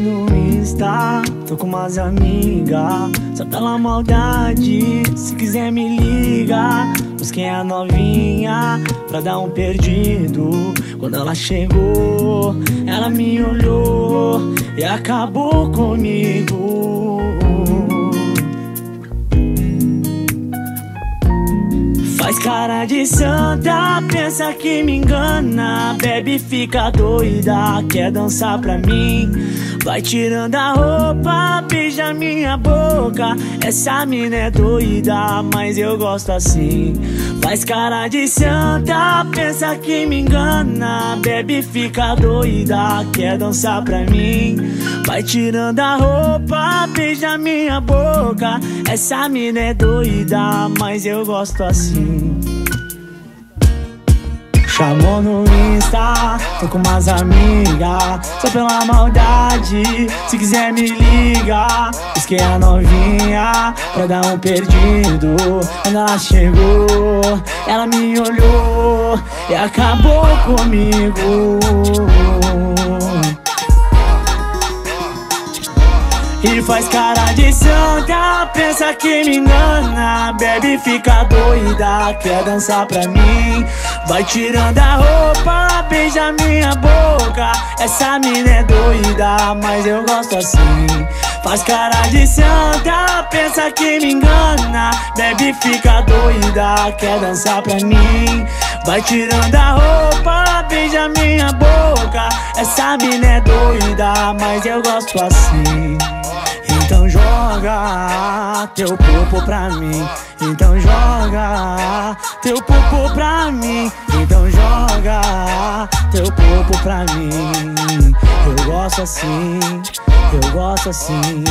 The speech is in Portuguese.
Insta, tô com umas amigas Só pela maldade, se quiser me liga Busquei a novinha pra dar um perdido? Quando ela chegou, ela me olhou E acabou comigo Faz cara de santa, pensa que me engana. Bebe, fica doida, quer dançar pra mim? Vai tirando a roupa, beija minha boca. Essa mina é doida, mas eu gosto assim. Faz cara de santa, pensa que me engana. Bebe, fica doida, quer dançar pra mim? Vai tirando a roupa, beija minha boca. Essa mina é doida, mas eu gosto assim Chamou no Insta, tô com umas amigas Só pela maldade, se quiser me liga Busquei a novinha pra dar um perdido. Quando ela chegou, ela me olhou E acabou comigo E faz cara de santa, pensa que me engana. Bebe, fica doida, quer dançar pra mim? Vai tirando a roupa, beija minha boca. Essa mina é doida, mas eu gosto assim. Faz cara de santa, pensa que me engana. Bebe, fica doida, quer dançar pra mim? Vai tirando a roupa, beija minha boca. Essa mina é doida, mas eu gosto assim joga teu popo pra mim. Então joga teu popo pra mim. Então joga teu popo pra mim. Eu gosto assim, eu gosto assim.